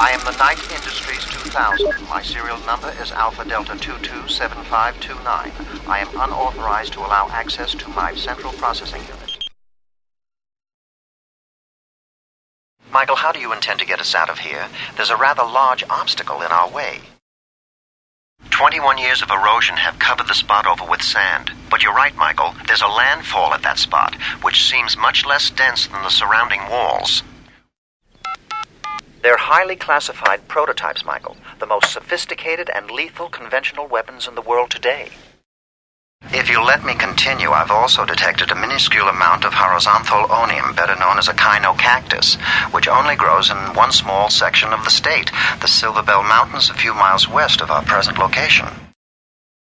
I am the Knight Industries 2000. My serial number is Alpha Delta 227529. I am unauthorized to allow access to my central processing unit. Michael, how do you intend to get us out of here? There's a rather large obstacle in our way. 21 years of erosion have covered the spot over with sand. But you're right, Michael. There's a landfall at that spot, which seems much less dense than the surrounding walls. They're highly classified prototypes, Michael. The most sophisticated and lethal conventional weapons in the world today. If you let me continue, I've also detected a minuscule amount of horizonthalonius, better known as echinocactus, which only grows in one small section of the state, the Silver Bell Mountains, a few miles west of our present location.